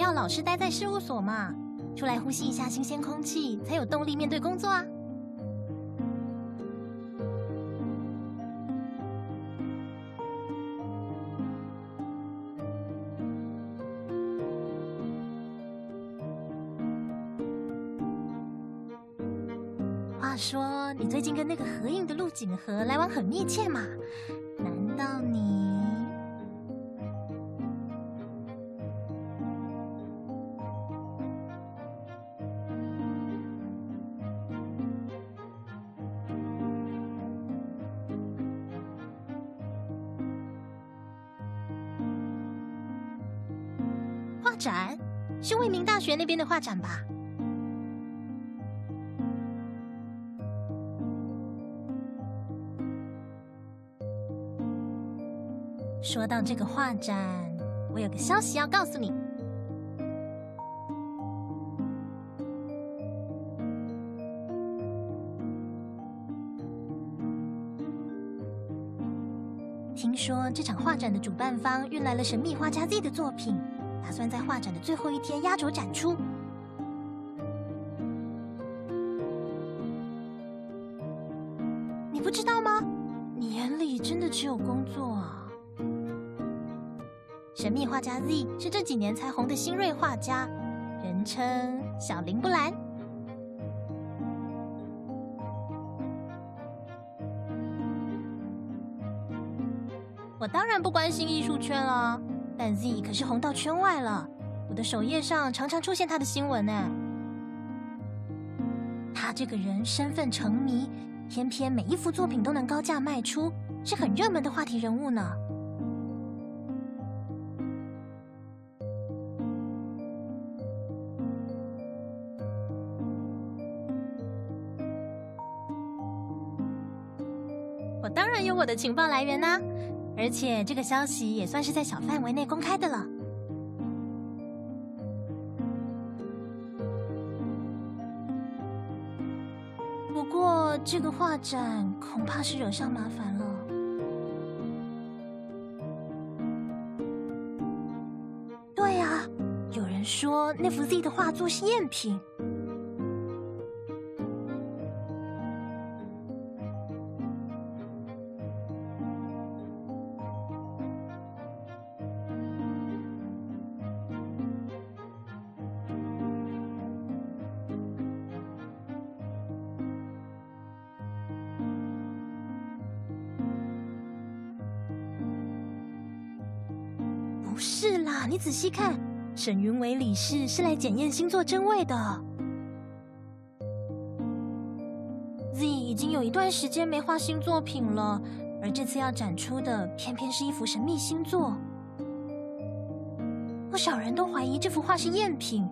不要老是待在事务所嘛，出来呼吸一下新鲜空气，才有动力面对工作啊。话说，你最近跟那个合影的陆景和来往很密切嘛？那边的画展吧？说到这个画展，我有个消息要告诉你。听说这场画展的主办方运来了神秘画家 Z 的作品，打算在画展的最后一天压轴展出。你不知道吗？你眼里真的只有工作啊！神秘画家 Z 是这几年才红的新锐画家，人称小林布兰。我当然不关心艺术圈了，但 Z 可是红到圈外了。我的首页上常常出现他的新闻呢。他这个人身份成谜，偏偏每一幅作品都能高价卖出，是很热门的话题人物呢。我当然有我的情报来源啦，而且这个消息也算是在小范围内公开的了。不过这个画展恐怕是惹上麻烦了。对呀，有人说那幅 Z 的画作是赝品。仔细看，沈云为理事是来检验星座真伪的。Z 已经有一段时间没画新作品了，而这次要展出的偏偏是一幅神秘星座。不少人都怀疑这幅画是赝品。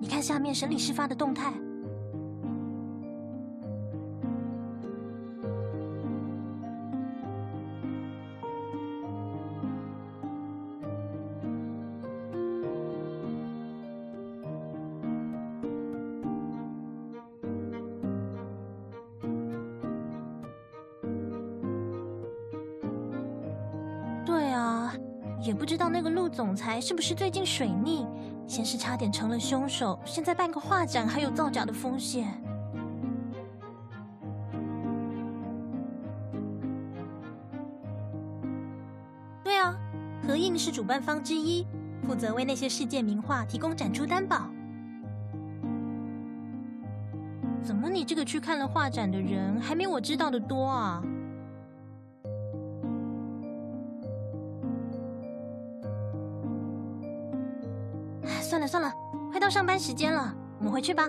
你看下面沈理事发的动态。总裁是不是最近水逆，先是差点成了凶手，现在办个画展还有造假的风险。对啊，合印是主办方之一，负责为那些世界名画提供展出担保。怎么你这个去看了画展的人，还没我知道的多啊？到上班时间了，我们回去吧。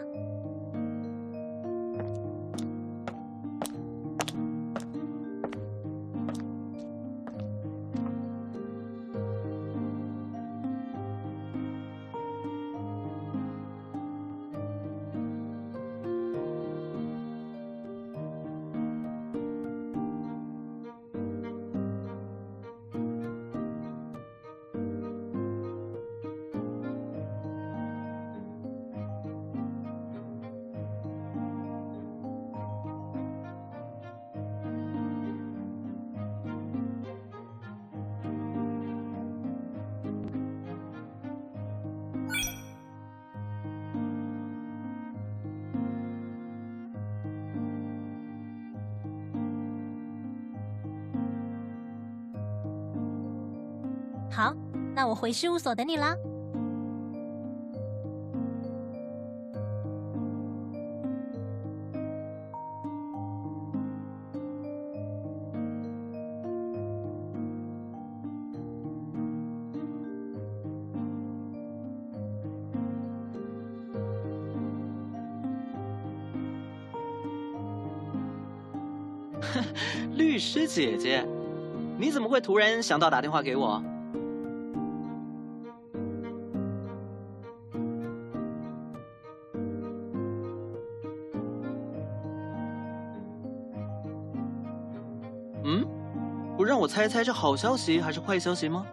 那我回事务所等你啦。律师姐姐，你怎么会突然想到打电话给我？猜猜是好消息还是坏消息吗？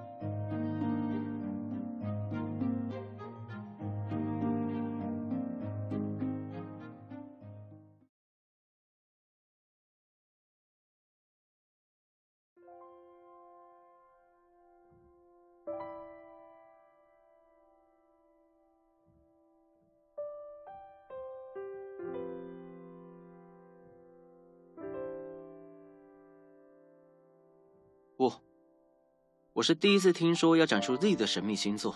我是第一次听说要展出 Z 的神秘星座。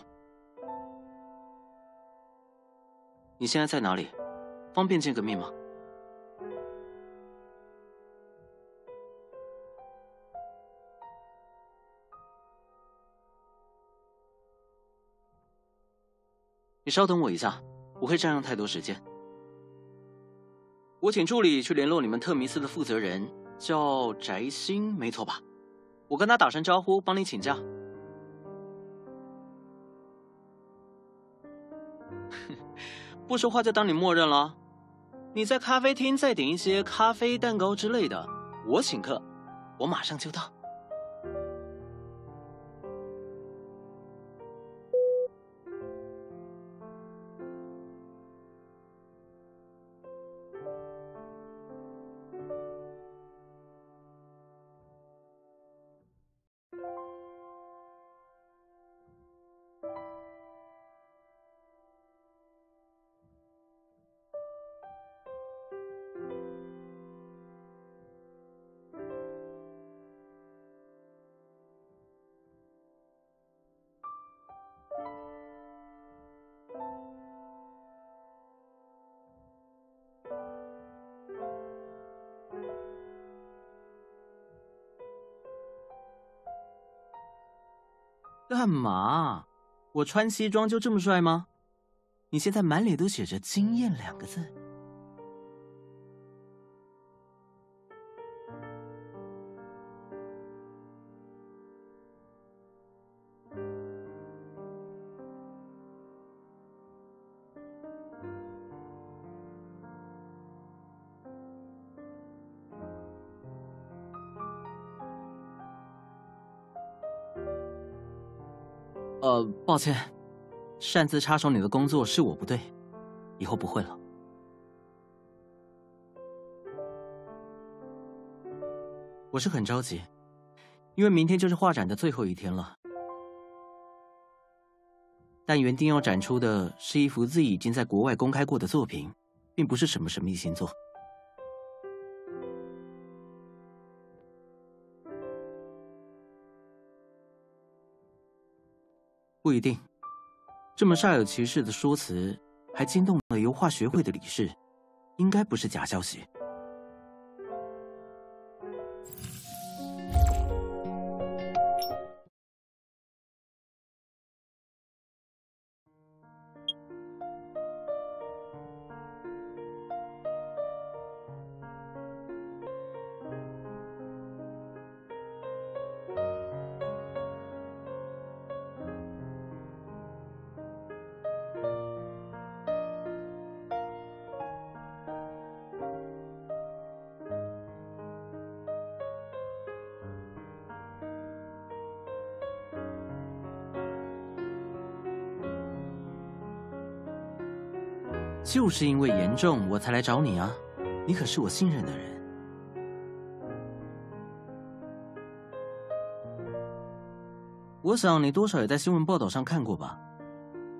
你现在在哪里？方便见个面吗？你稍等我一下，不会占用太多时间。我请助理去联络你们特弥斯的负责人，叫翟星，没错吧？我跟他打声招呼，帮你请假。不说话就当你默认了。你在咖啡厅再点一些咖啡、蛋糕之类的，我请客，我马上就到。干嘛？我穿西装就这么帅吗？你现在满脸都写着“惊艳”两个字。抱歉，擅自插手你的工作是我不对，以后不会了。我是很着急，因为明天就是画展的最后一天了。但原定要展出的是一幅自己已经在国外公开过的作品，并不是什么神秘星座。不一定，这么煞有其事的说辞，还惊动了油画学会的理事，应该不是假消息。就是因为严重，我才来找你啊！你可是我信任的人。我想你多少也在新闻报道上看过吧？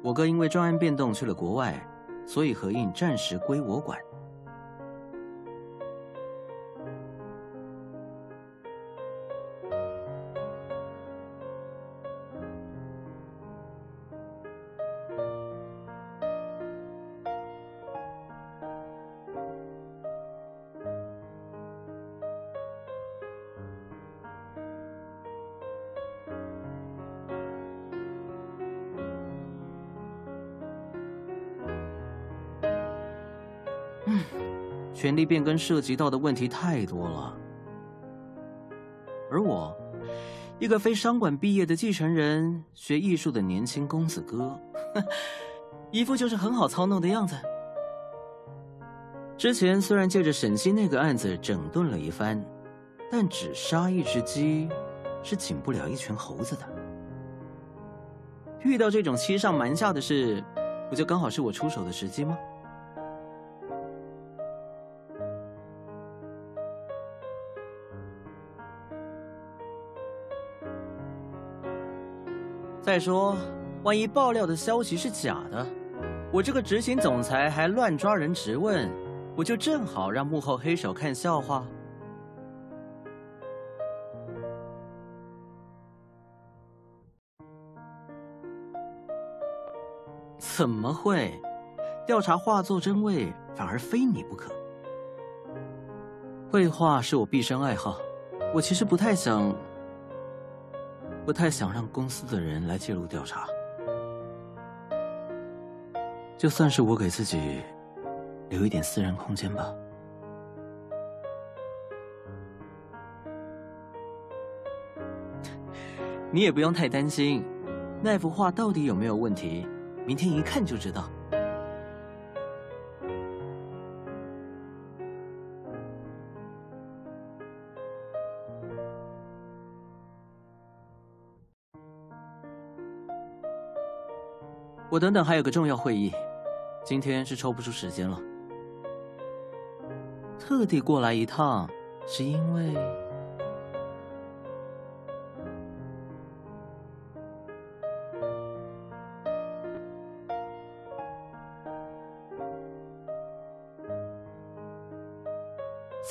我哥因为专案变动去了国外，所以合印暂时归我管。权力变更涉及到的问题太多了，而我，一个非商管毕业的继承人，学艺术的年轻公子哥，一副就是很好操弄的样子。之前虽然借着沈西那个案子整顿了一番，但只杀一只鸡，是请不了一群猴子的。遇到这种欺上瞒下的事，不就刚好是我出手的时机吗？再说，万一爆料的消息是假的，我这个执行总裁还乱抓人质问，不就正好让幕后黑手看笑话？怎么会？调查画作真伪，反而非你不可。绘画是我毕生爱好，我其实不太想。不太想让公司的人来介入调查，就算是我给自己留一点私人空间吧。你也不用太担心，那幅画到底有没有问题，明天一看就知道。我等等还有个重要会议，今天是抽不出时间了。特地过来一趟，是因为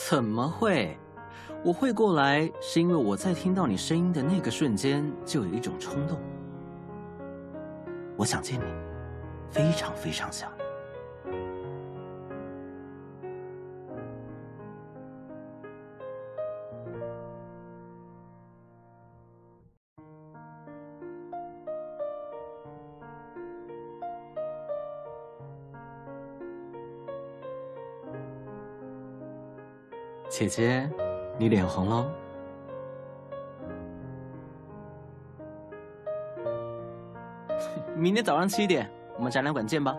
怎么会？我会过来，是因为我在听到你声音的那个瞬间，就有一种冲动。我想见你，非常非常想。姐姐，你脸红了。明天早上七点，我们展览馆见吧。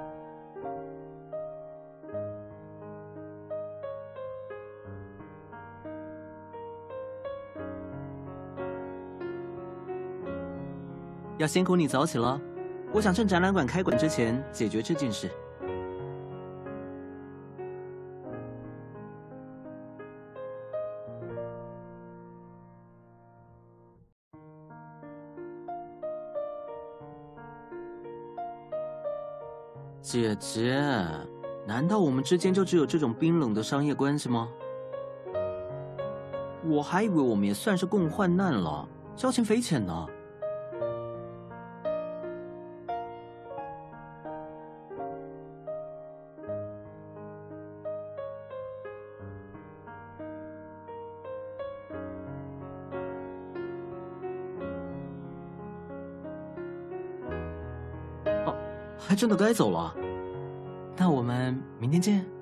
要辛苦你早起了，我想趁展览馆开馆之前解决这件事。姐姐，难道我们之间就只有这种冰冷的商业关系吗？我还以为我们也算是共患难了，交情匪浅呢。真的该走了，那我们明天见。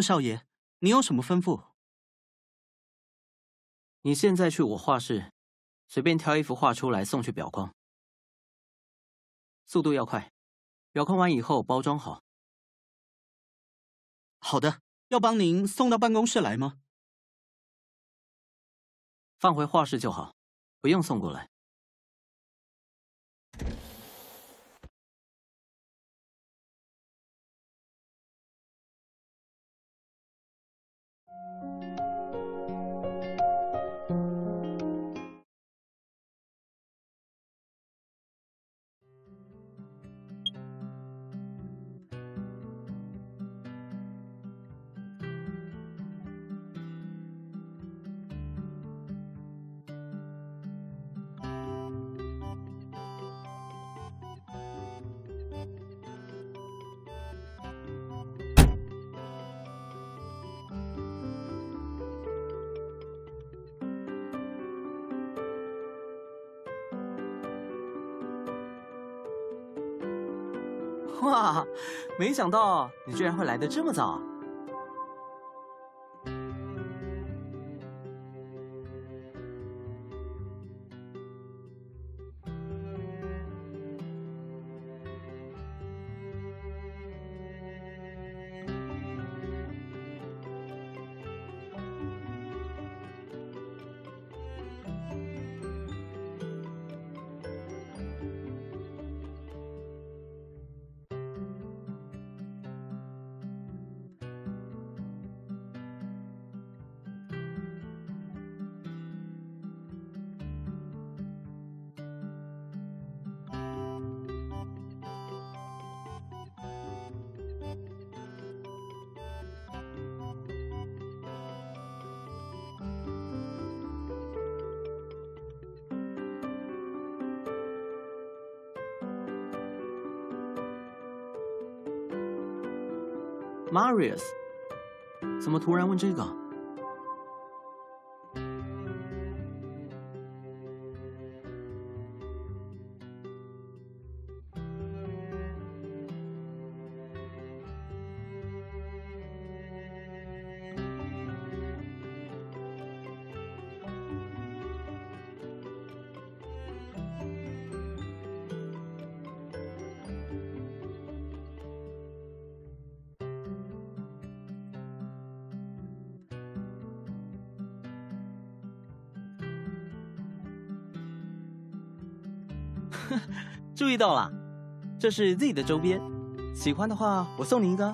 二少爷，你有什么吩咐？你现在去我画室，随便挑一幅画出来送去裱框，速度要快，裱框完以后包装好。好的，要帮您送到办公室来吗？放回画室就好，不用送过来。哇，没想到你居然会来的这么早。Marius，怎么突然问这个？遇到了，这是 Z 的周边，喜欢的话我送你一个。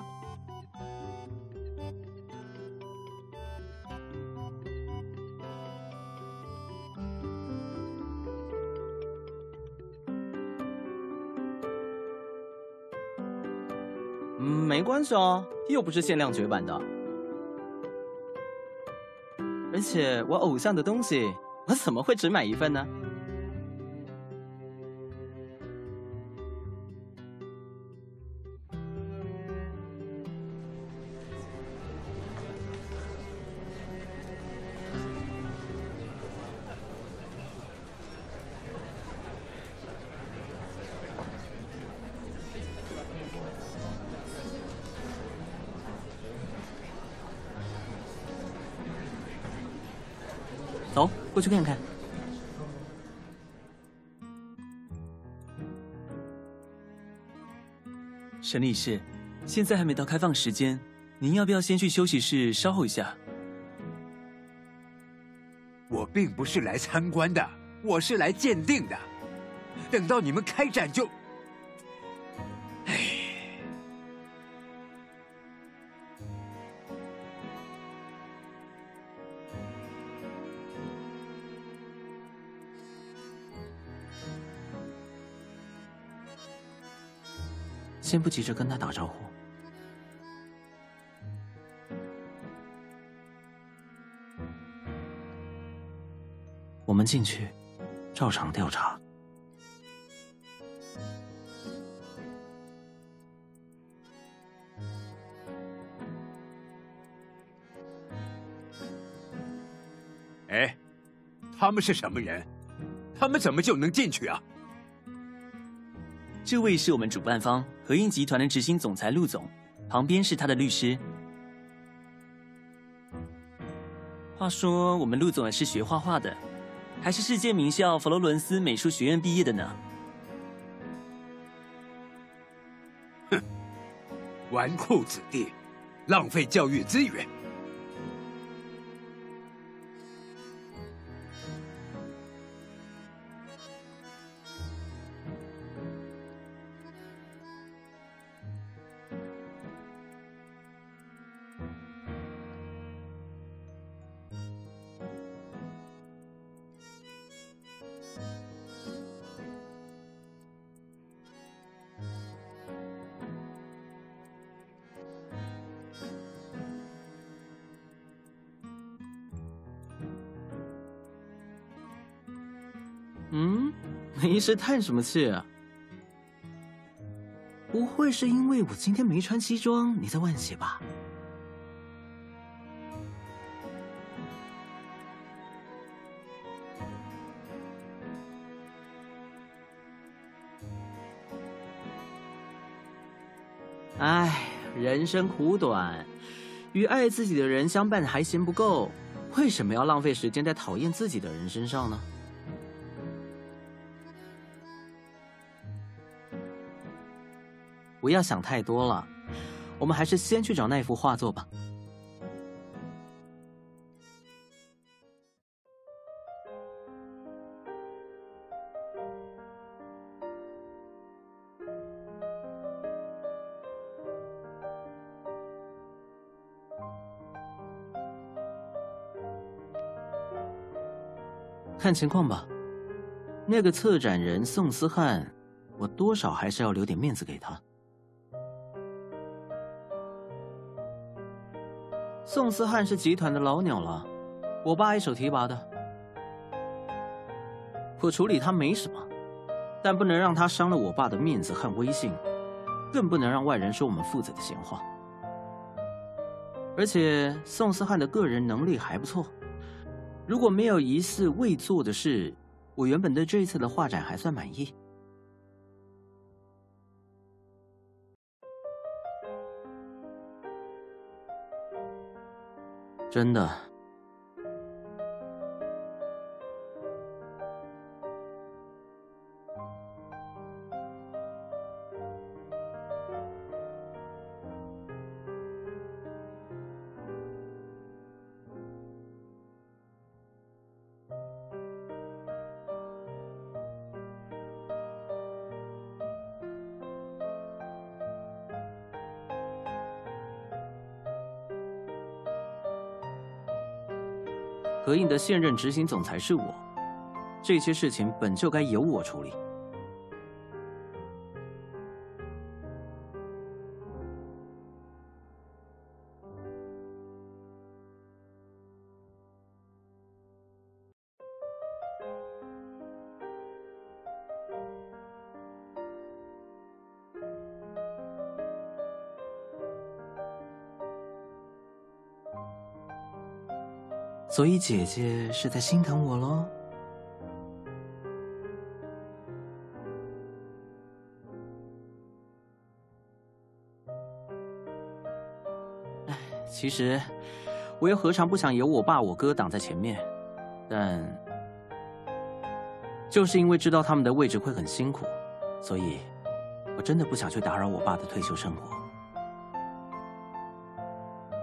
嗯，没关系哦，又不是限量绝版的。而且我偶像的东西，我怎么会只买一份呢？过去看看。沈理事，现在还没到开放时间，您要不要先去休息室稍候一下？我并不是来参观的，我是来鉴定的。等到你们开展就……先不急着跟他打招呼，我们进去，照常调查。哎，他们是什么人？他们怎么就能进去啊？这位是我们主办方和印集团的执行总裁陆总，旁边是他的律师。话说，我们陆总也是学画画的，还是世界名校佛罗伦斯美术学院毕业的呢。哼，纨绔子弟，浪费教育资源。你是叹什么气啊？不会是因为我今天没穿西装，你在惋惜吧？唉，人生苦短，与爱自己的人相伴还嫌不够，为什么要浪费时间在讨厌自己的人身上呢？不要想太多了，我们还是先去找那幅画作吧。看情况吧，那个策展人宋思翰，我多少还是要留点面子给他。宋思翰是集团的老鸟了，我爸一手提拔的，我处理他没什么，但不能让他伤了我爸的面子和威信，更不能让外人说我们父子的闲话。而且宋思翰的个人能力还不错。如果没有疑似未做的事，我原本对这一次的画展还算满意。真的。的现任执行总裁是我，这些事情本就该由我处理。所以姐姐是在心疼我喽。哎，其实我又何尝不想有我爸我哥挡在前面？但就是因为知道他们的位置会很辛苦，所以我真的不想去打扰我爸的退休生活。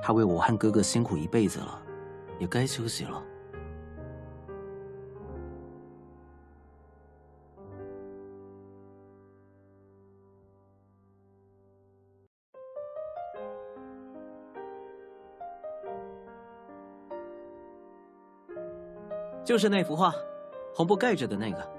他为我和哥哥辛苦一辈子了。也该休息了。就是那幅画，红布盖着的那个。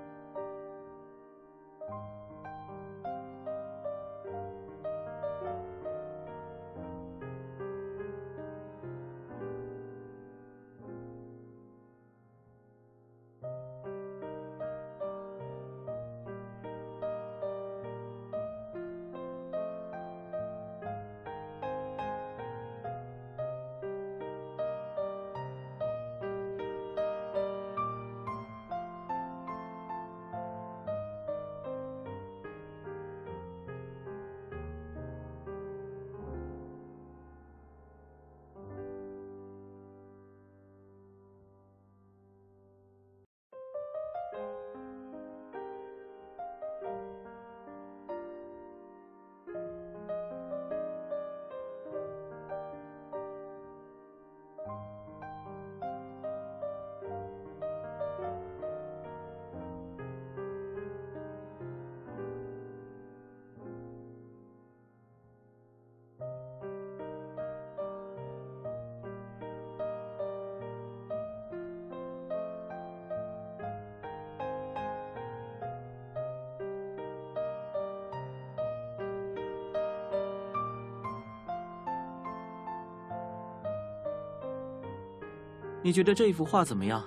你觉得这幅画怎么样？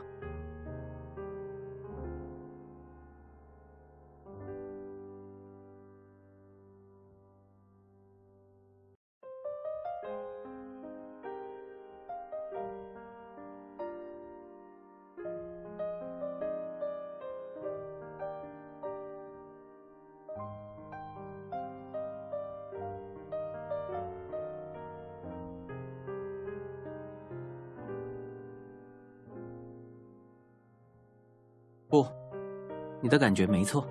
不，你的感觉没错。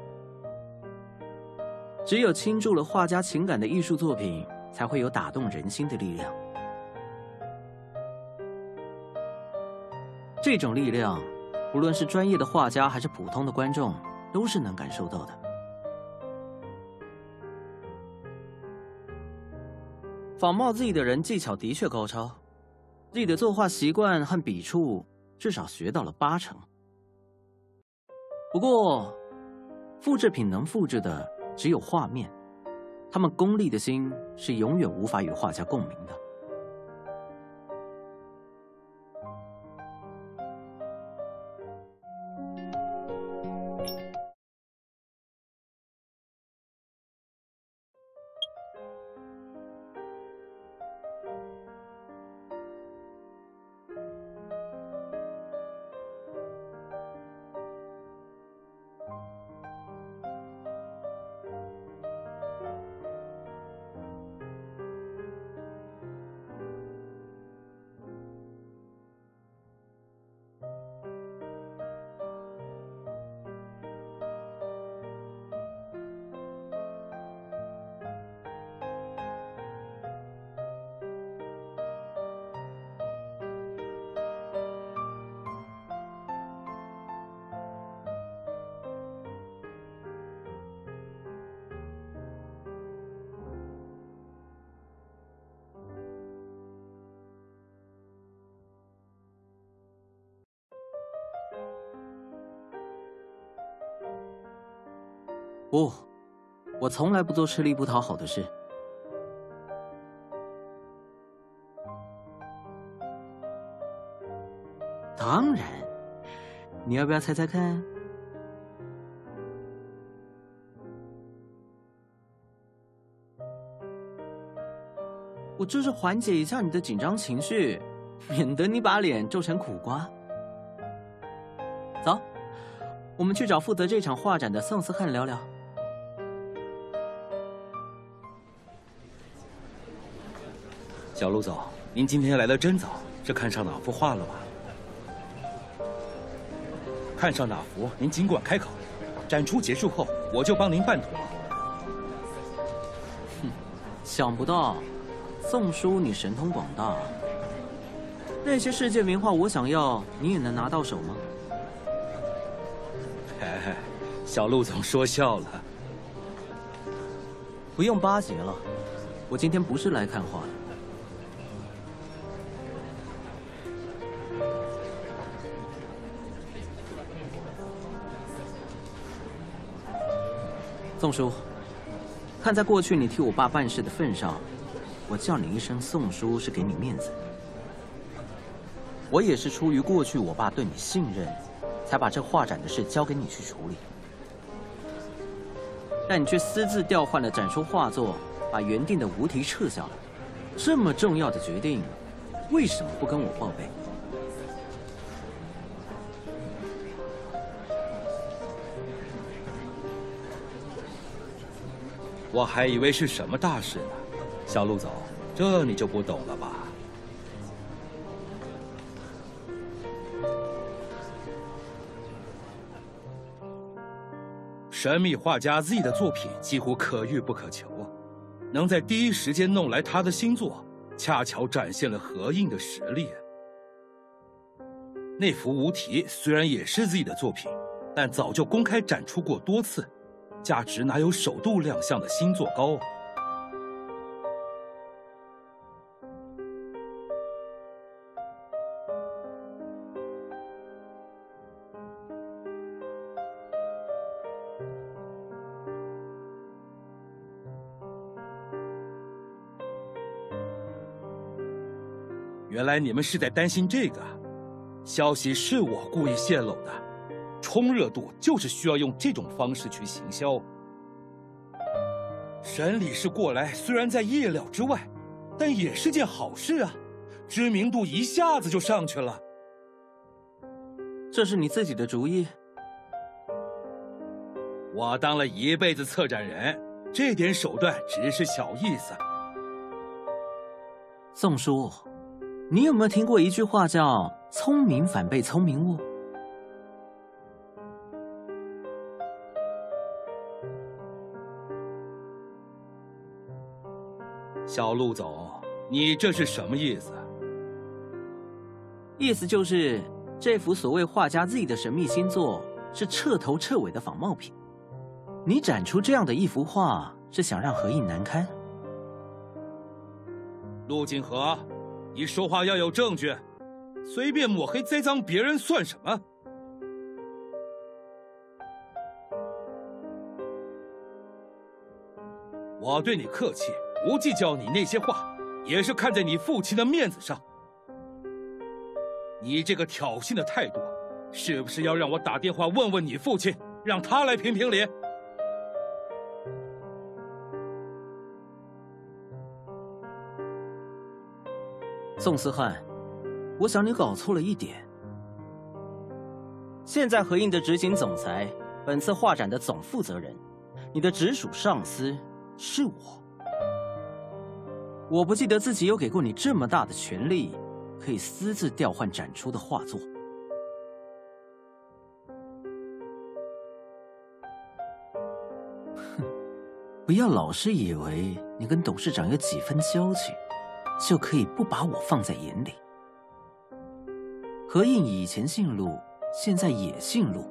只有倾注了画家情感的艺术作品，才会有打动人心的力量。这种力量，无论是专业的画家还是普通的观众，都是能感受到的。仿冒自己的人技巧的确高超，自己的作画习惯和笔触至少学到了八成。不过，复制品能复制的只有画面，他们功利的心是永远无法与画家共鸣的。我从来不做吃力不讨好的事。当然，你要不要猜猜看？我就是缓解一下你的紧张情绪，免得你把脸皱成苦瓜。走，我们去找负责这场画展的宋思翰聊聊。小陆总，您今天来的真早，是看上哪幅画了吗？看上哪幅，您尽管开口。展出结束后，我就帮您办妥。哼，想不到，宋叔你神通广大。那些世界名画，我想要，你也能拿到手吗？嘿嘿，小陆总说笑了。不用巴结了，我今天不是来看画的。宋叔，看在过去你替我爸办事的份上，我叫你一声宋叔是给你面子。我也是出于过去我爸对你信任，才把这画展的事交给你去处理。但你却私自调换了展出画作，把原定的无题撤下了。这么重要的决定，为什么不跟我报备？我还以为是什么大事呢，小陆总，这你就不懂了吧？神秘画家 Z 的作品几乎可遇不可求啊，能在第一时间弄来他的新作，恰巧展现了合印的实力。那幅无题虽然也是 Z 的作品，但早就公开展出过多次。价值哪有首度亮相的新作高？原来你们是在担心这个，消息是我故意泄露的。冲热度就是需要用这种方式去行销。沈理事过来虽然在意料之外，但也是件好事啊，知名度一下子就上去了。这是你自己的主意？我当了一辈子策展人，这点手段只是小意思。宋叔，你有没有听过一句话叫“聪明反被聪明误”？小陆总，你这是什么意思？意思就是这幅所谓画家 Z 的神秘新作是彻头彻尾的仿冒品。你展出这样的一幅画，是想让何印难堪？陆锦和，你说话要有证据，随便抹黑栽赃别人算什么？我对你客气，不计较你那些话，也是看在你父亲的面子上。你这个挑衅的态度，是不是要让我打电话问问你父亲，让他来评评理？宋思翰，我想你搞错了一点。现在合印的执行总裁，本次画展的总负责人，你的直属上司是我。我不记得自己有给过你这么大的权力，可以私自调换展出的画作。哼，不要老是以为你跟董事长有几分交情。就可以不把我放在眼里。何印以前姓陆，现在也姓陆，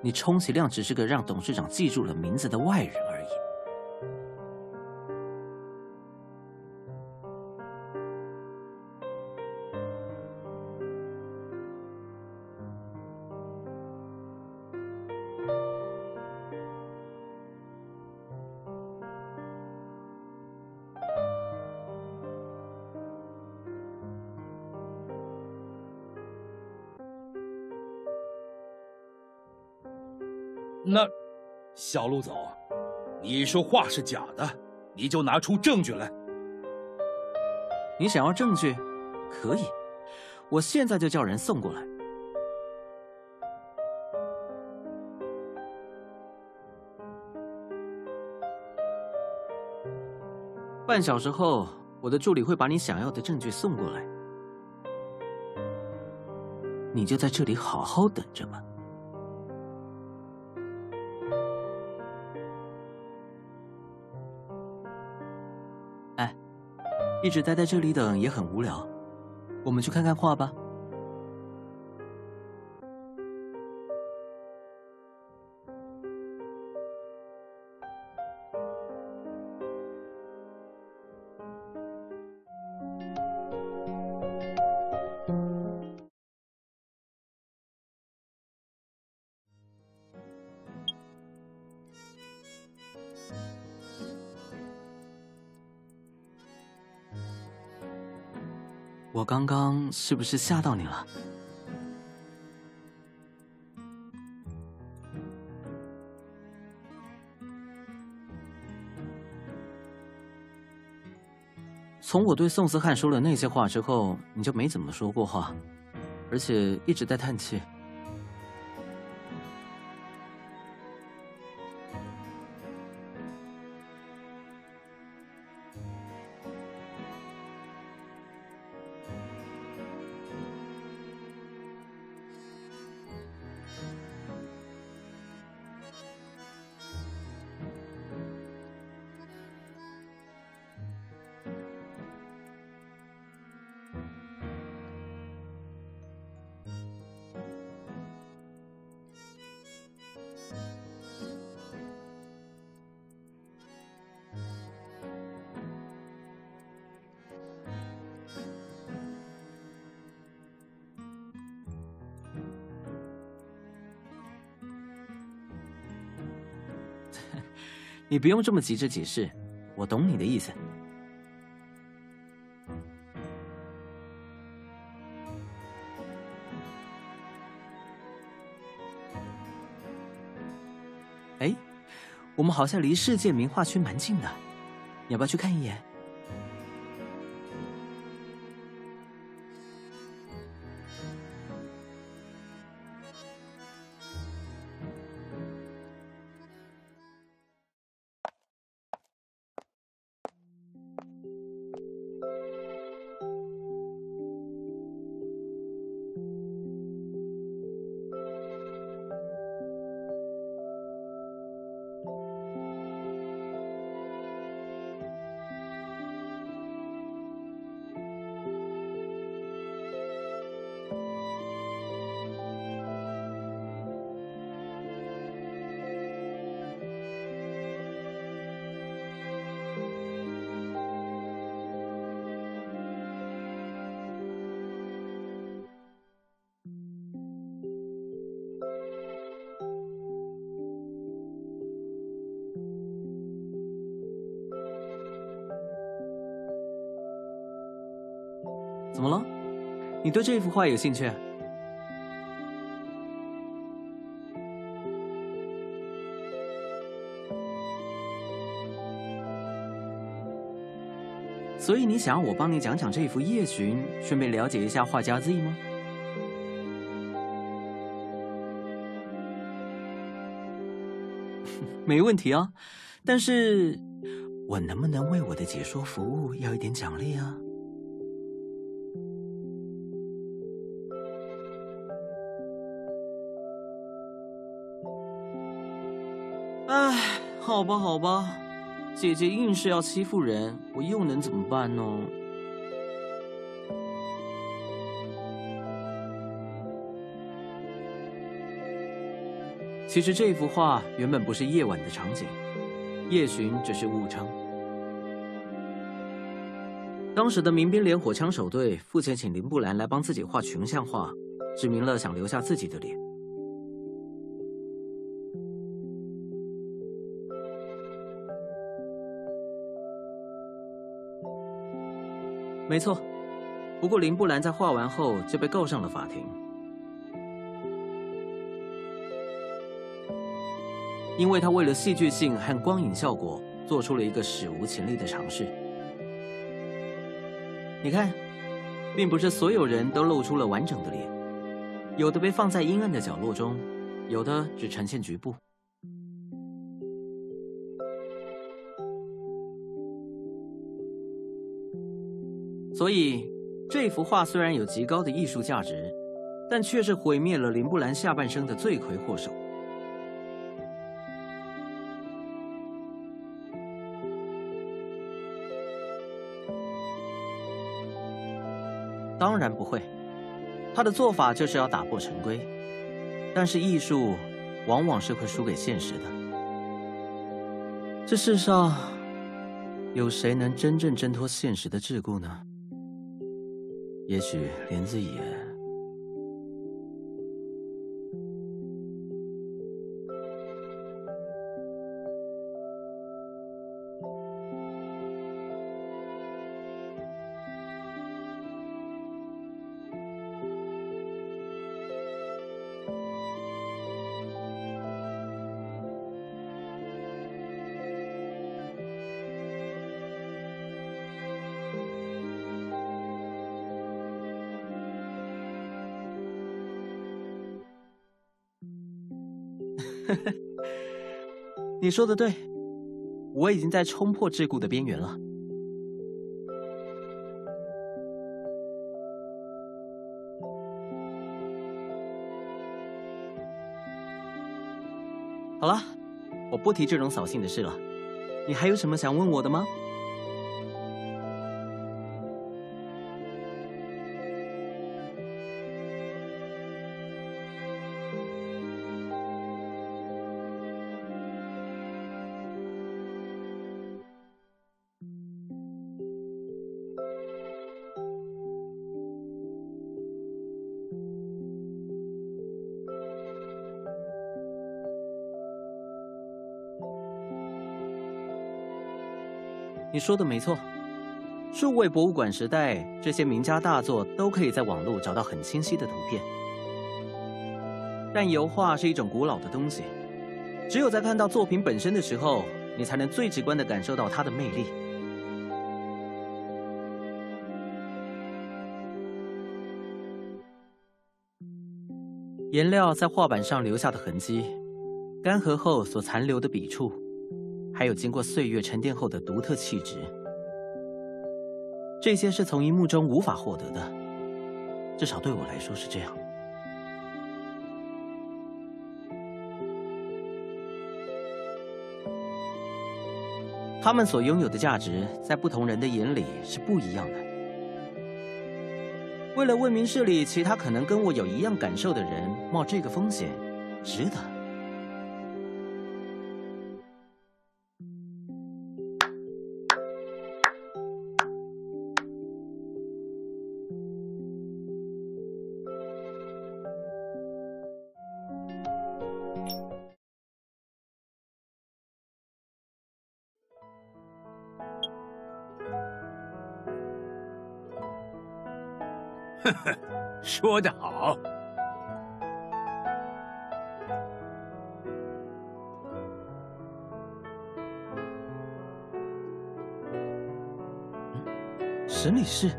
你充其量只是个让董事长记住了名字的外人而已。小陆总，你说话是假的，你就拿出证据来。你想要证据，可以，我现在就叫人送过来。半小时后，我的助理会把你想要的证据送过来，你就在这里好好等着吧。一直待在这里等也很无聊，我们去看看画吧。我刚刚是不是吓到你了？从我对宋思翰说了那些话之后，你就没怎么说过话，而且一直在叹气。不用这么急着解释，我懂你的意思。哎，我们好像离世界名画区蛮近的，你要不要去看一眼？怎么了？你对这幅画有兴趣？所以你想要我帮你讲讲这幅《夜巡》，顺便了解一下画家 Z 吗？没问题啊，但是我能不能为我的解说服务要一点奖励啊？好吧，好吧，姐姐硬是要欺负人，我又能怎么办呢？其实这幅画原本不是夜晚的场景，夜巡只是误称。当时的民兵连火枪手队付钱请林布兰来帮自己画群像画，指明了想留下自己的脸。没错，不过林布兰在画完后就被告上了法庭。因为他为了戏剧性和光影效果，做出了一个史无前例的尝试。你看，并不是所有人都露出了完整的脸，有的被放在阴暗的角落中，有的只呈现局部。幅画虽然有极高的艺术价值，但却是毁灭了林布兰下半生的罪魁祸首。当然不会，他的做法就是要打破陈规。但是艺术往往是会输给现实的。这世上有谁能真正挣脱现实的桎梏呢？也许莲子也。你说的对，我已经在冲破桎梏的边缘了。好了，我不提这种扫兴的事了。你还有什么想问我的吗？说的没错，数位博物馆时代，这些名家大作都可以在网络找到很清晰的图片。但油画是一种古老的东西，只有在看到作品本身的时候，你才能最直观的感受到它的魅力。颜料在画板上留下的痕迹，干涸后所残留的笔触。还有经过岁月沉淀后的独特气质，这些是从荧幕中无法获得的，至少对我来说是这样。他们所拥有的价值，在不同人的眼里是不一样的。为了为明事理其他可能跟我有一样感受的人冒这个风险，值得。说得好。审理室。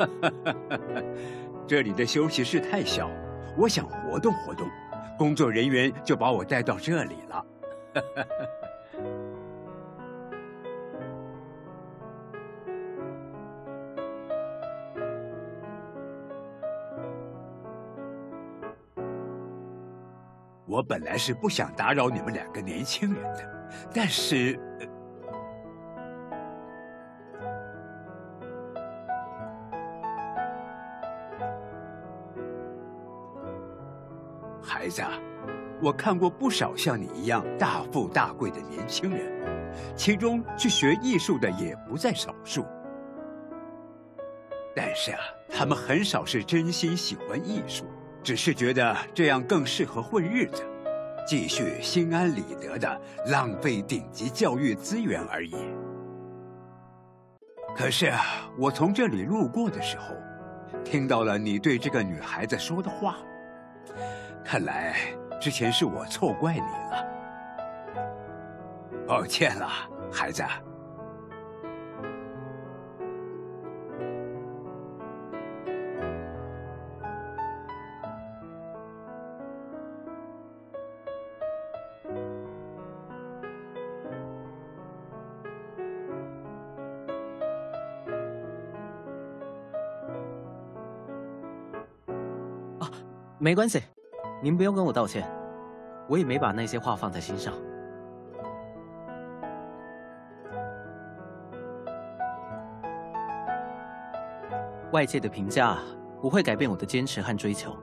这里的休息室太小，我想活动活动，工作人员就把我带到这里了。我本来是不想打扰你们两个年轻人的，但是……我看过不少像你一样大富大贵的年轻人，其中去学艺术的也不在少数。但是啊，他们很少是真心喜欢艺术，只是觉得这样更适合混日子，继续心安理得的浪费顶级教育资源而已。可是啊，我从这里路过的时候，听到了你对这个女孩子说的话。看来之前是我错怪你了，抱歉了，孩子。啊，没关系。您不用跟我道歉，我也没把那些话放在心上。外界的评价不会改变我的坚持和追求。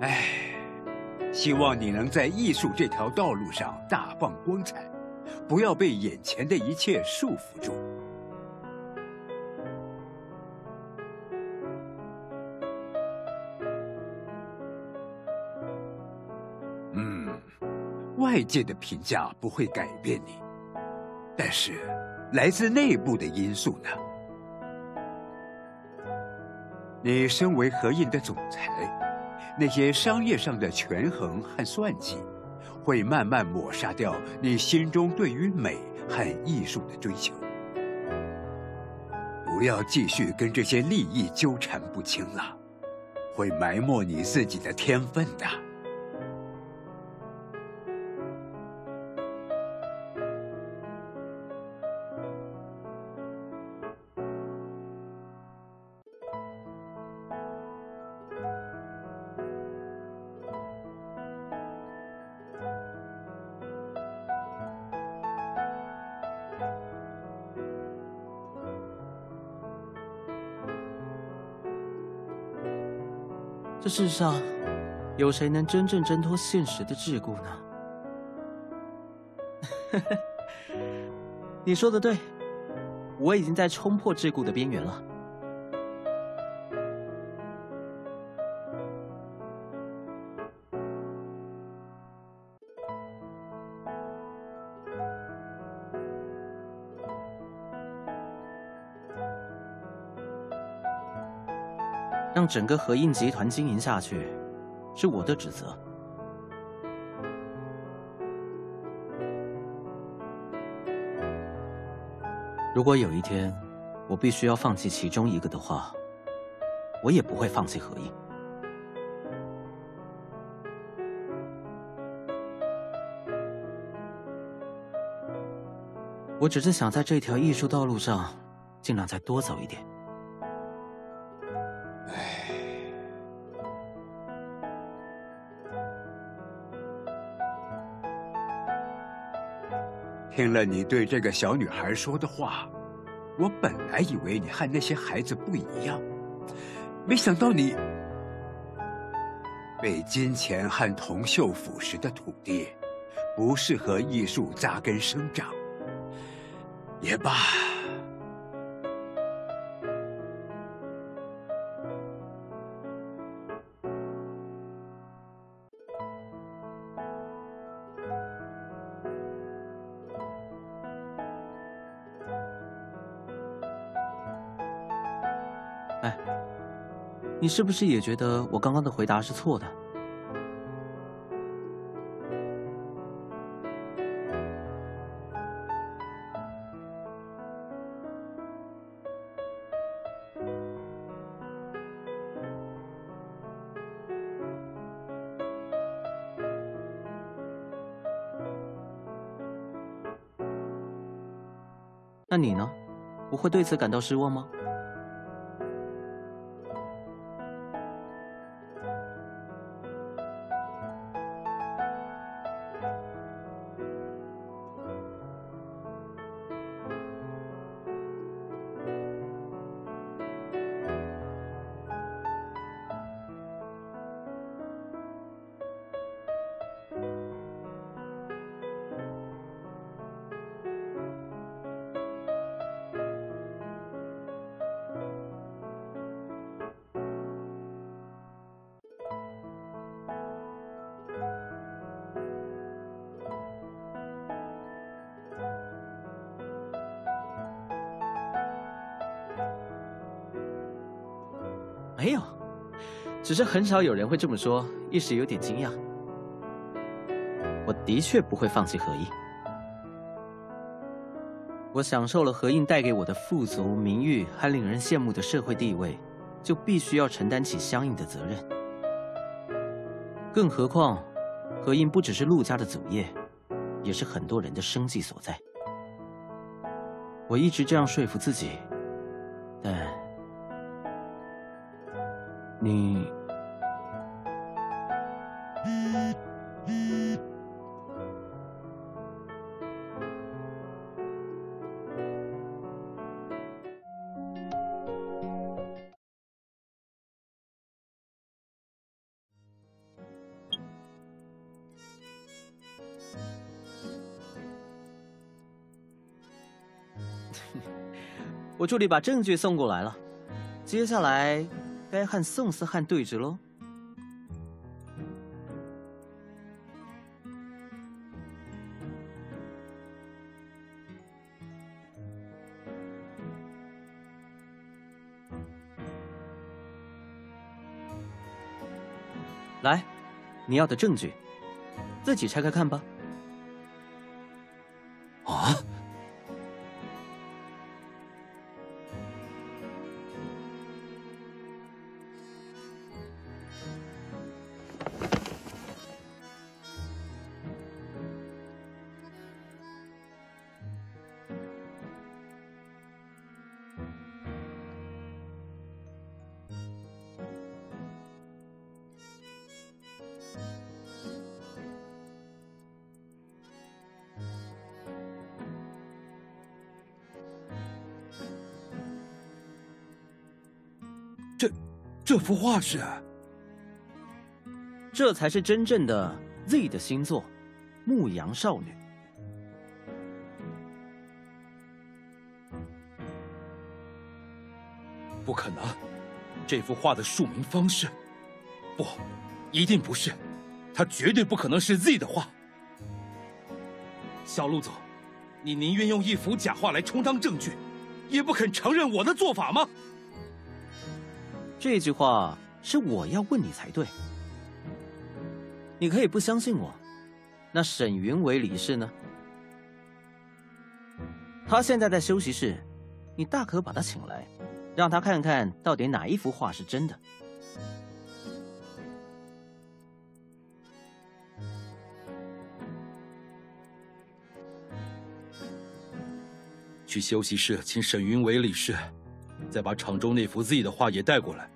唉，希望你能在艺术这条道路上大放光彩，不要被眼前的一切束缚住。外界的评价不会改变你，但是来自内部的因素呢？你身为合印的总裁，那些商业上的权衡和算计，会慢慢抹杀掉你心中对于美和艺术的追求。不要继续跟这些利益纠缠不清了，会埋没你自己的天分的。这世上，有谁能真正挣脱现实的桎梏呢？你说的对，我已经在冲破桎梏的边缘了。整个合印集团经营下去，是我的职责。如果有一天我必须要放弃其中一个的话，我也不会放弃合印。我只是想在这条艺术道路上，尽量再多走一点。听了你对这个小女孩说的话，我本来以为你和那些孩子不一样，没想到你被金钱和铜锈腐蚀的土地，不适合艺术扎根生长。也罢。哎你是不是也觉得我刚刚的回答是错的？那你呢？不会对此感到失望吗？是很少有人会这么说，一时有点惊讶。我的确不会放弃何印。我享受了何印带给我的富足、名誉和令人羡慕的社会地位，就必须要承担起相应的责任。更何况，何印不只是陆家的祖业，也是很多人的生计所在。我一直这样说服自己，助理把证据送过来了，接下来。该和宋思翰对峙喽。来，你要的证据，自己拆开看吧。幅画是？这才是真正的 Z 的星座，牧羊少女。不可能，这幅画的署名方式，不，一定不是，它绝对不可能是 Z 的画。小陆总，你宁愿用一幅假画来充当证据，也不肯承认我的做法吗？这句话是我要问你才对。你可以不相信我，那沈云伟理事呢？他现在在休息室，你大可把他请来，让他看看到底哪一幅画是真的。去休息室请沈云伟理事。再把场中那幅 Z 的画也带过来。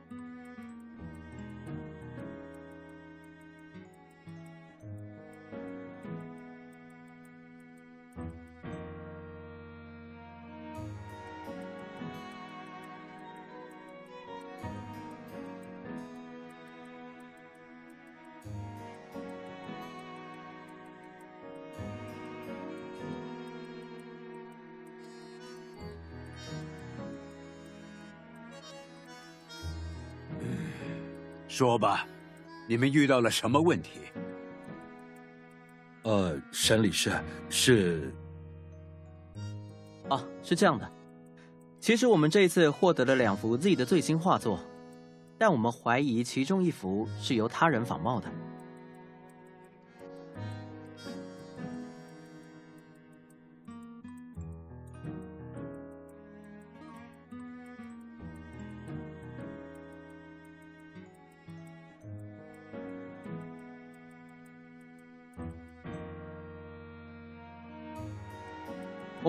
说吧，你们遇到了什么问题？呃，沈理事是……啊，是这样的，其实我们这次获得了两幅 Z 的最新画作，但我们怀疑其中一幅是由他人仿冒的。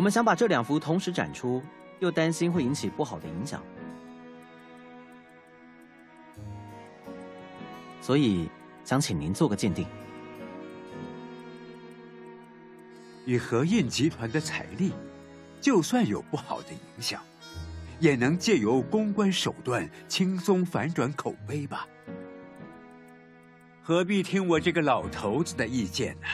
我们想把这两幅同时展出，又担心会引起不好的影响，所以想请您做个鉴定。以和印集团的财力，就算有不好的影响，也能借由公关手段轻松反转口碑吧？何必听我这个老头子的意见呢？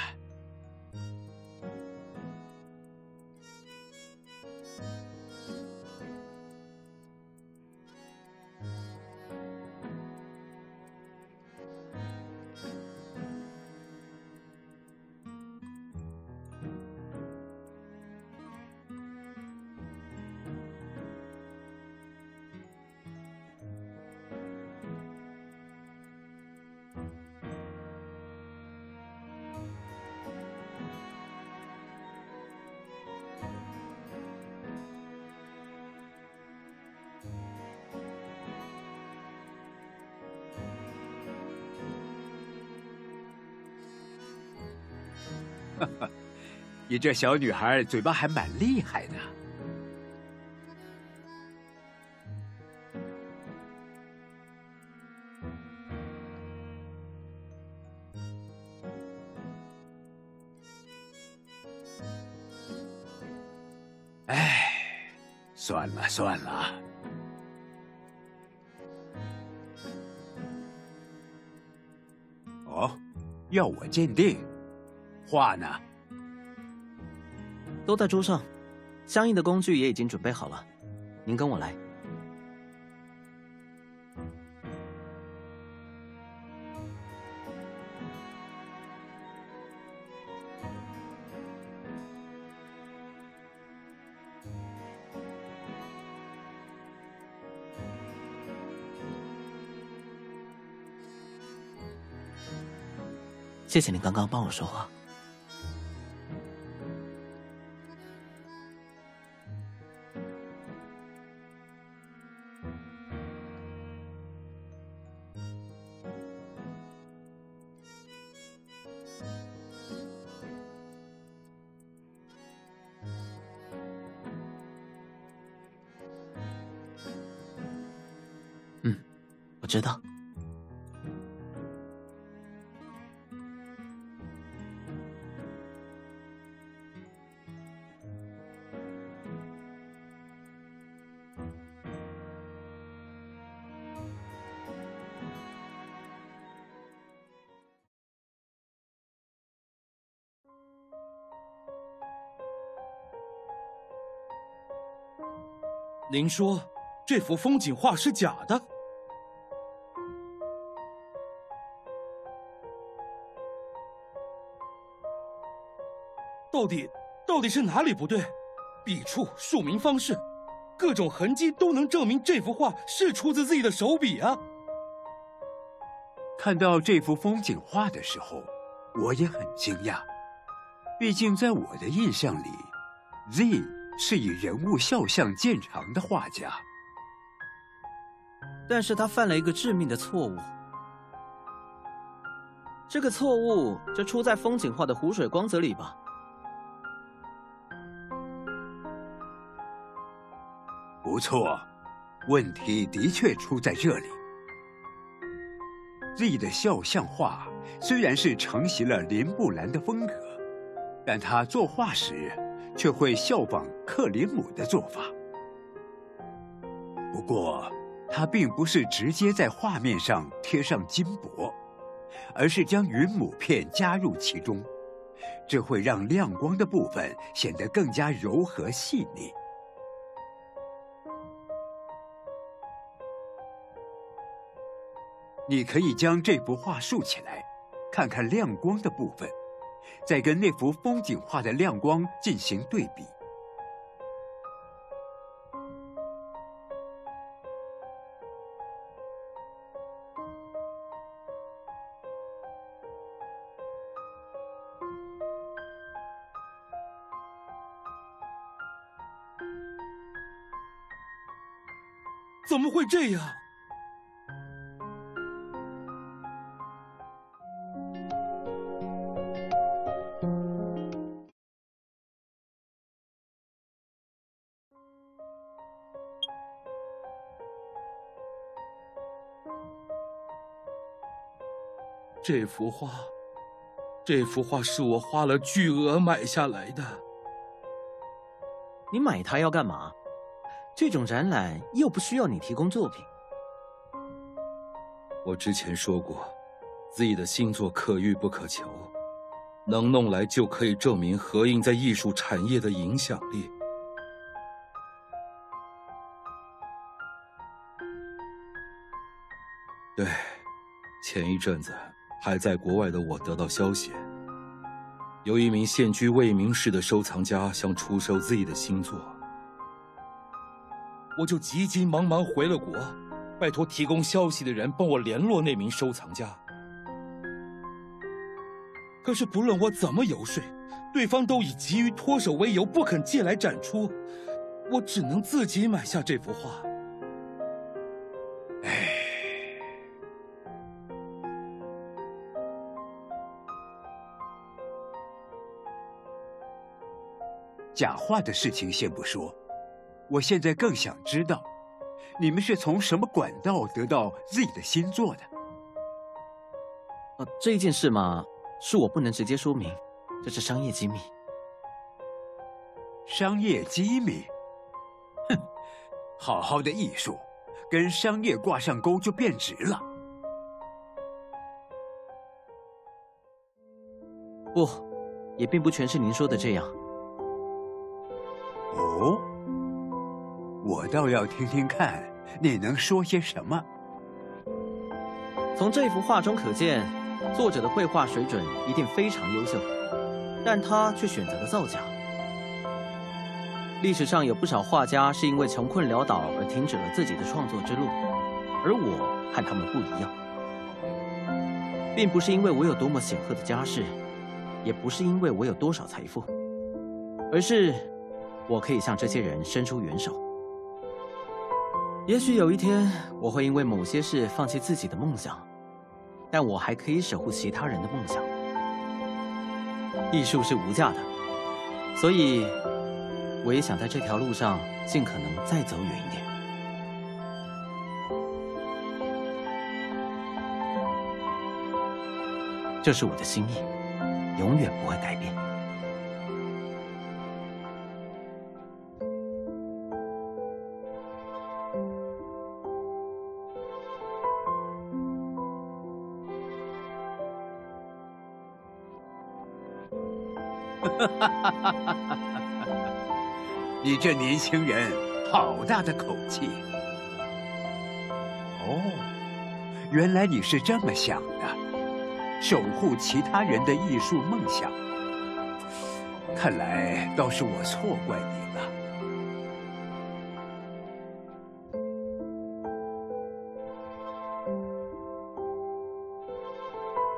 这小女孩嘴巴还蛮厉害的。哎，算了算了。哦，要我鉴定？画呢？都在桌上，相应的工具也已经准备好了。您跟我来。谢谢您刚刚帮我说话。您说这幅风景画是假的？到底到底是哪里不对？笔触、署名方式，各种痕迹都能证明这幅画是出自自己的手笔啊！看到这幅风景画的时候，我也很惊讶。毕竟在我的印象里，Z。是以人物肖像见长的画家，但是他犯了一个致命的错误。这个错误就出在风景画的湖水光泽里吧？不错，问题的确出在这里。Z 的肖像画虽然是承袭了林布兰的风格，但他作画时。却会效仿克林姆的做法。不过，他并不是直接在画面上贴上金箔，而是将云母片加入其中，这会让亮光的部分显得更加柔和细腻。你可以将这幅画竖起来，看看亮光的部分，再跟那幅风景画的亮光进行对比。怎么会这样？这幅画，这幅画是我花了巨额买下来的。你买它要干嘛？这种展览又不需要你提供作品。我之前说过，自己的星座可遇不可求，能弄来就可以证明何印在艺术产业的影响力。对，前一阵子。还在国外的我得到消息，有一名现居未名市的收藏家想出售自己的新作，我就急急忙忙回了国，拜托提供消息的人帮我联络那名收藏家。可是不论我怎么游说，对方都以急于脱手为由不肯借来展出，我只能自己买下这幅画。假话的事情先不说，我现在更想知道，你们是从什么管道得到自己的星座的？呃，这件事嘛，是我不能直接说明，这是商业机密。商业机密？哼，好好的艺术，跟商业挂上钩就变质了。不，也并不全是您说的这样。哦，我倒要听听看，你能说些什么？从这幅画中可见，作者的绘画水准一定非常优秀，但他却选择了造假。历史上有不少画家是因为穷困潦倒而停止了自己的创作之路，而我和他们不一样，并不是因为我有多么显赫的家世，也不是因为我有多少财富，而是。我可以向这些人伸出援手。也许有一天我会因为某些事放弃自己的梦想，但我还可以守护其他人的梦想。艺术是无价的，所以我也想在这条路上尽可能再走远一点。这是我的心意，永远不会改变。这年轻人，好大的口气！哦，原来你是这么想的，守护其他人的艺术梦想。看来倒是我错怪你了，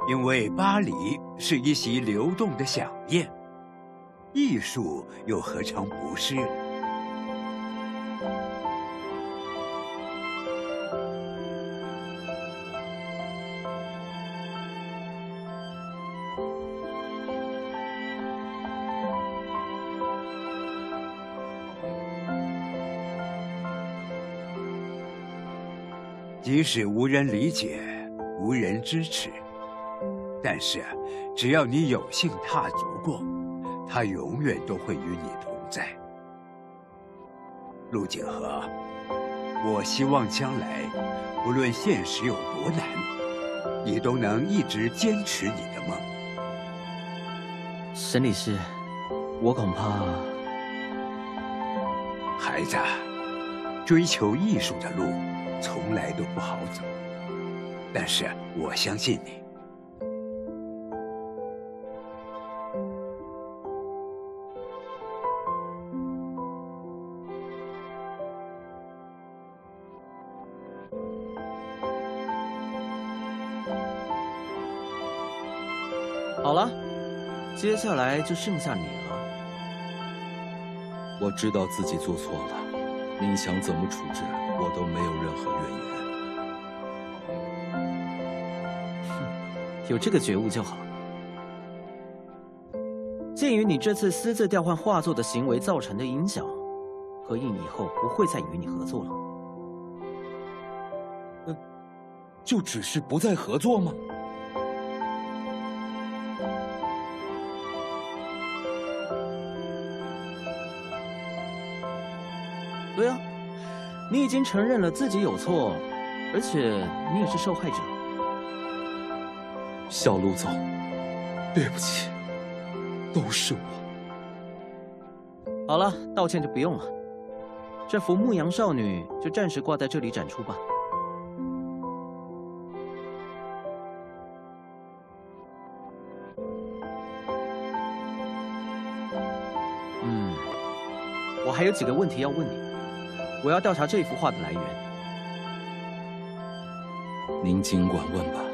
因为巴黎是一席流动的响宴。艺术又何尝不是？即使无人理解，无人支持，但是只要你有幸踏足过。他永远都会与你同在，陆景和。我希望将来，无论现实有多难，你都能一直坚持你的梦。沈理事，我恐怕……孩子，追求艺术的路从来都不好走，但是我相信你。好了，接下来就剩下你了。我知道自己做错了，您想怎么处置，我都没有任何怨言。哼有这个觉悟就好。鉴于你这次私自调换画作的行为造成的影响，何印以后不会再与你合作了。呃，就只是不再合作吗？经承认了自己有错，而且你也是受害者。小陆总，对不起，都是我。好了，道歉就不用了。这幅牧羊少女就暂时挂在这里展出吧。嗯，我还有几个问题要问你。我要调查这幅画的来源。您尽管问吧。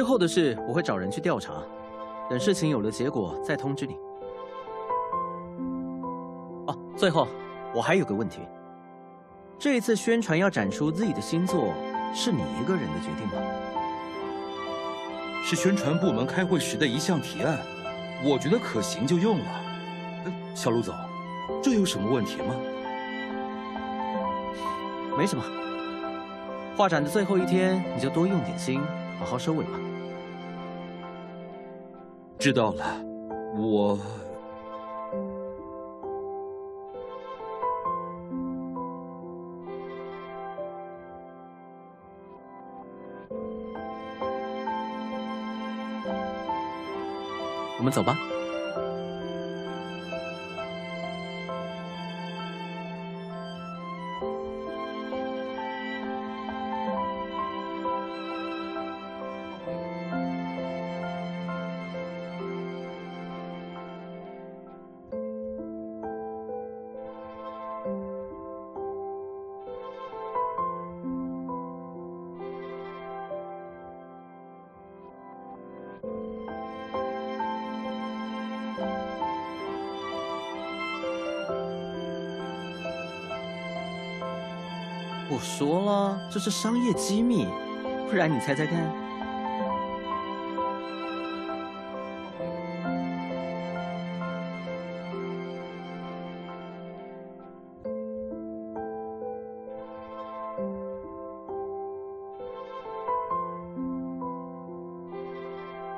之后的事我会找人去调查，等事情有了结果再通知你。哦，最后我还有个问题，这一次宣传要展出自己的新作，是你一个人的决定吗？是宣传部门开会时的一项提案，我觉得可行就用了。小陆总，这有什么问题吗？没什么。画展的最后一天，你就多用点心。好好收尾吧。知道了，我。我们走吧。是商业机密不然你猜猜看。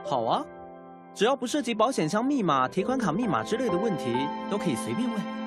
好啊只要不涉及保险箱密码提款卡密码之类的问题都可以随便问。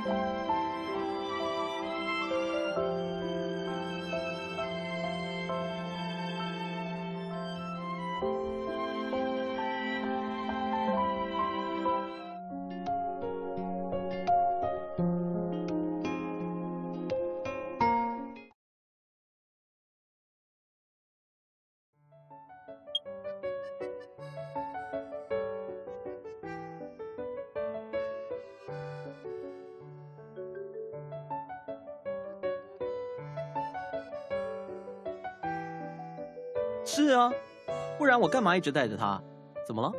干嘛一直带着它？怎么了？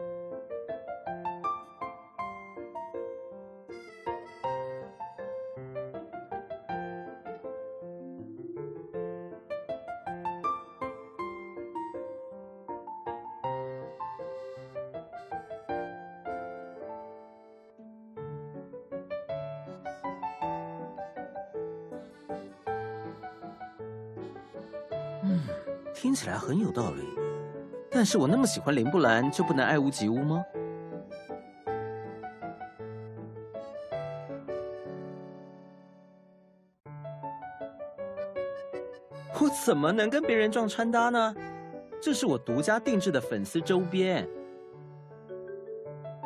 嗯。听起来很有道理，但是我那么喜欢林布兰，就不能爱屋及乌吗？我怎么能跟别人撞穿搭呢？这是我独家定制的粉丝周边。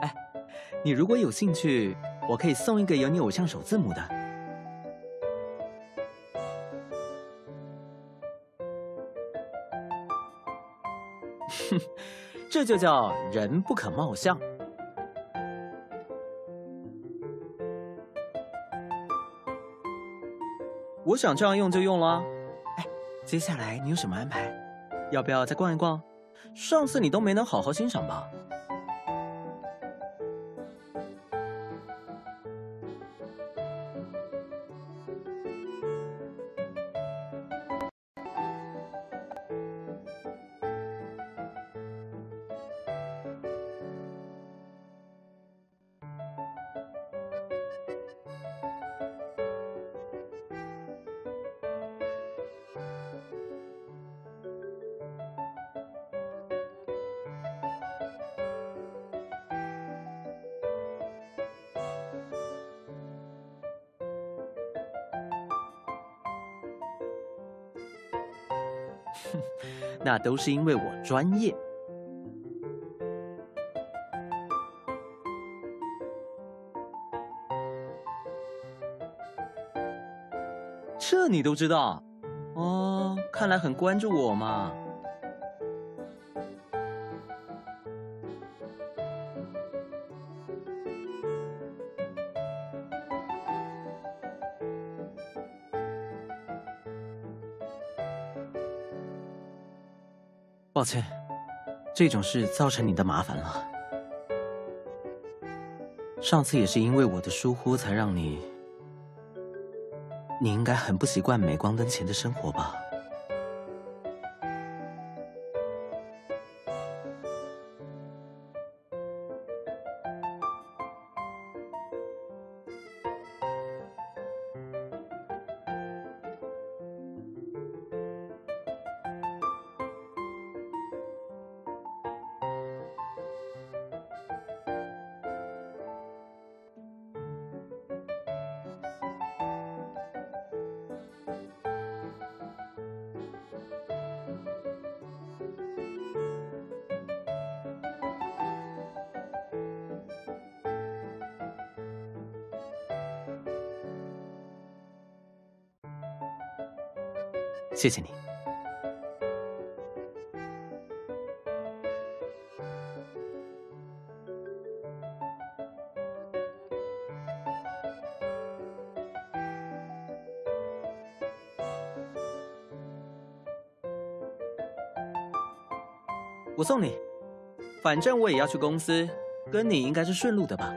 哎，你如果有兴趣，我可以送一个有你偶像首字母的。这就叫人不可貌相。我想这样用就用了。哎，接下来你有什么安排？要不要再逛一逛？上次你都没能好好欣赏吧。那都是因为我专业。这你都知道？哦，看来很关注我嘛。抱歉，这种事造成你的麻烦了。上次也是因为我的疏忽，才让你……你应该很不习惯镁光灯前的生活吧？谢谢你，我送你。反正我也要去公司，跟你应该是顺路的吧。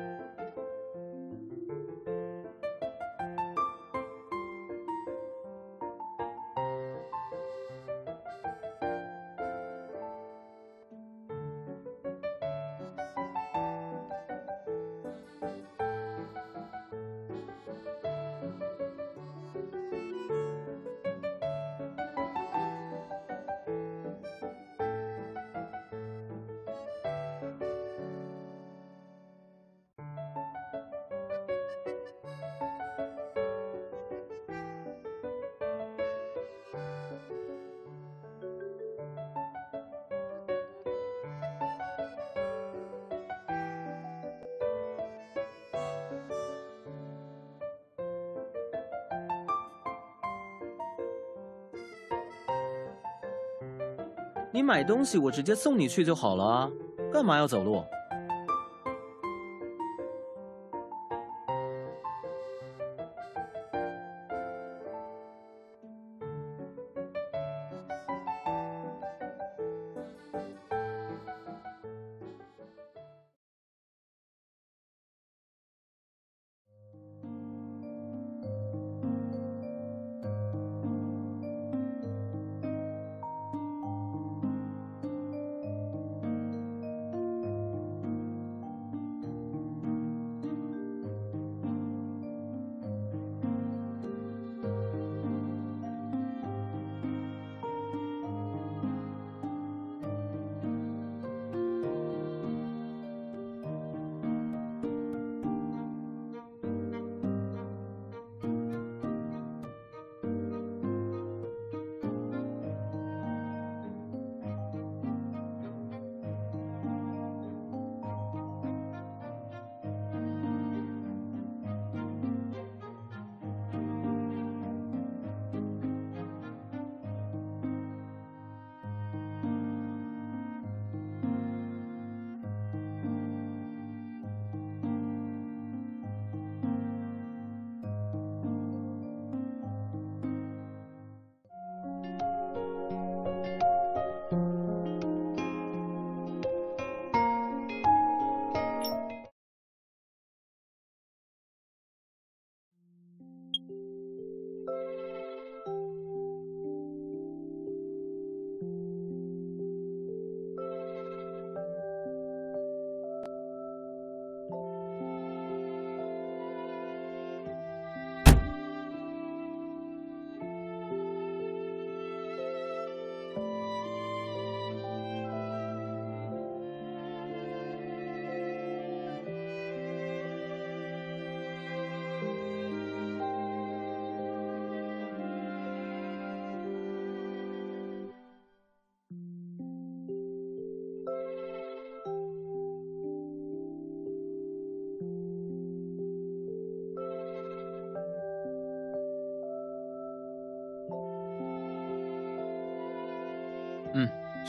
买东西我直接送你去就好了啊，干嘛要走路？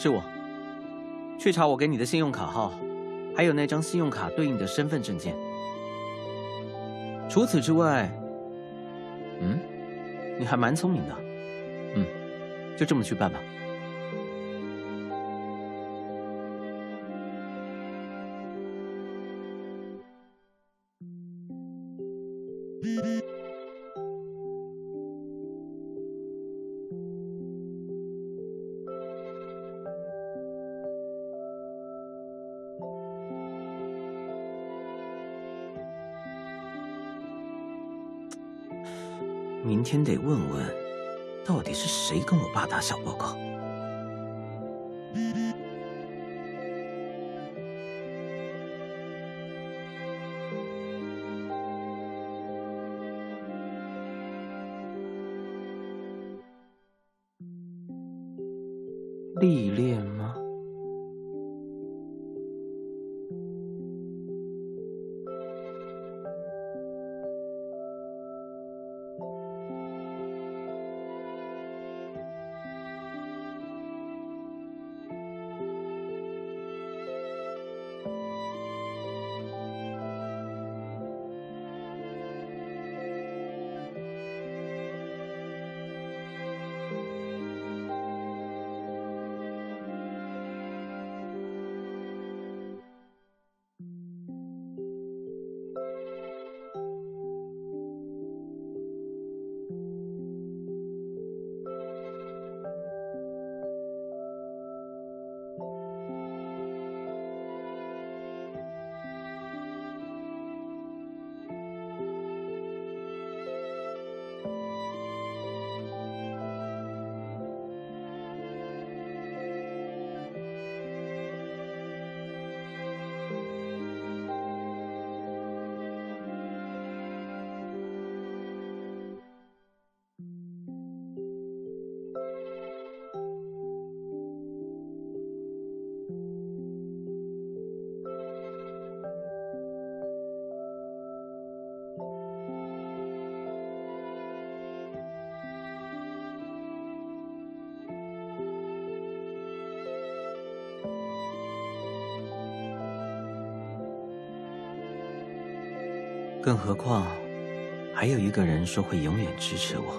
是我。去查我给你的信用卡号，还有那张信用卡对应的身份证件。除此之外，嗯，你还蛮聪明的。嗯，就这么去办吧。大小报告。历练吗？更何况，还有一个人说会永远支持我。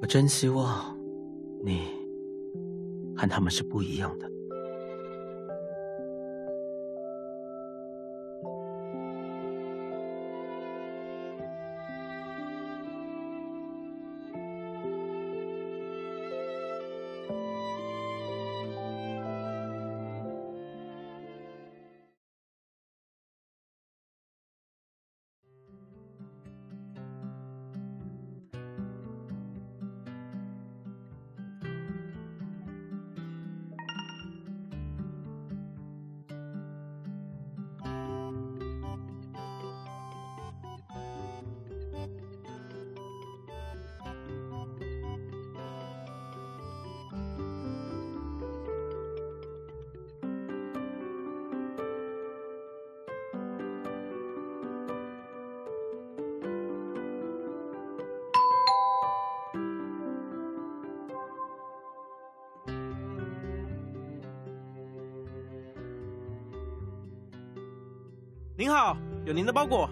我真希望你和他们是不一样的。您好，有您的包裹。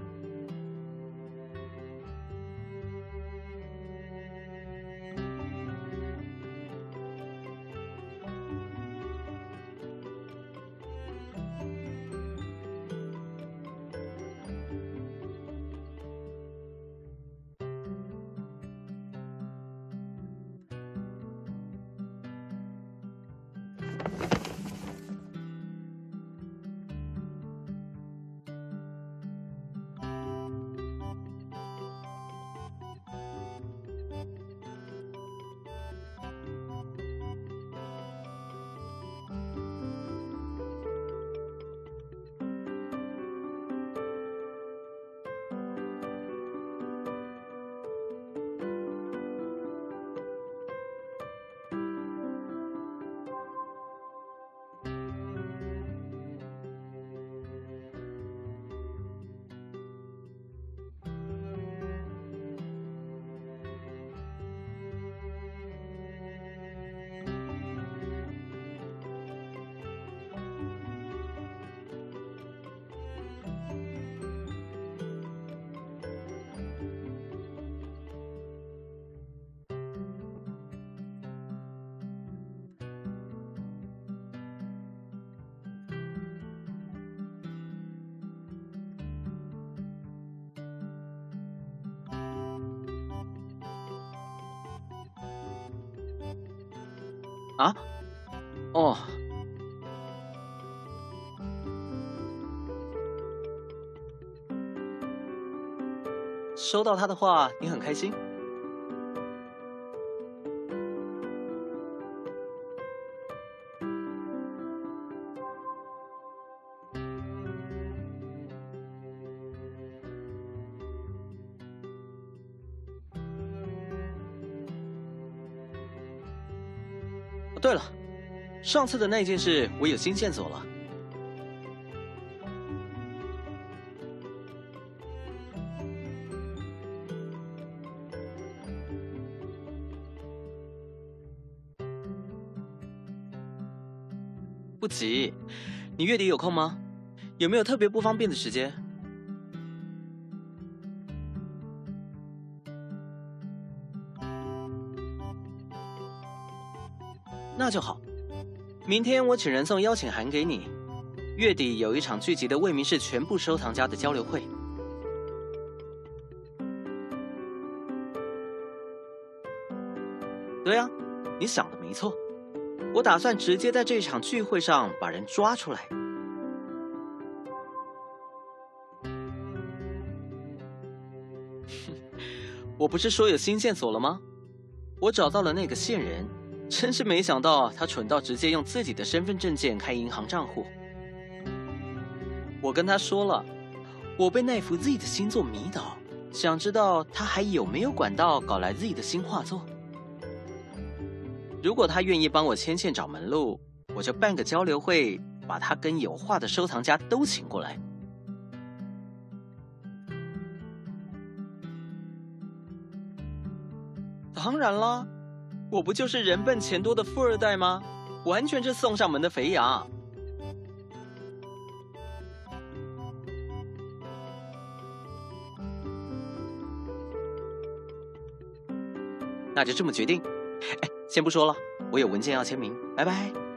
收到他的话，你很开心。对了，上次的那件事我有新线索了。急，你月底有空吗？有没有特别不方便的时间？那就好，明天我请人送邀请函给你。月底有一场聚集的未名市全部收藏家的交流会。对啊，你想的没错，我打算直接在这场聚会上把人抓出来。我不是说有新线索了吗？我找到了那个线人。真是没想到，他蠢到直接用自己的身份证件开银行账户。我跟他说了，我被那幅 Z 的星座迷倒，想知道他还有没有管道搞来 Z 的新画作。如果他愿意帮我牵线找门路，我就办个交流会，把他跟有画的收藏家都请过来。当然啦。我不就是人笨钱多的富二代吗？完全是送上门的肥羊。那就这么决定。哎，先不说了，我有文件要签名，拜拜。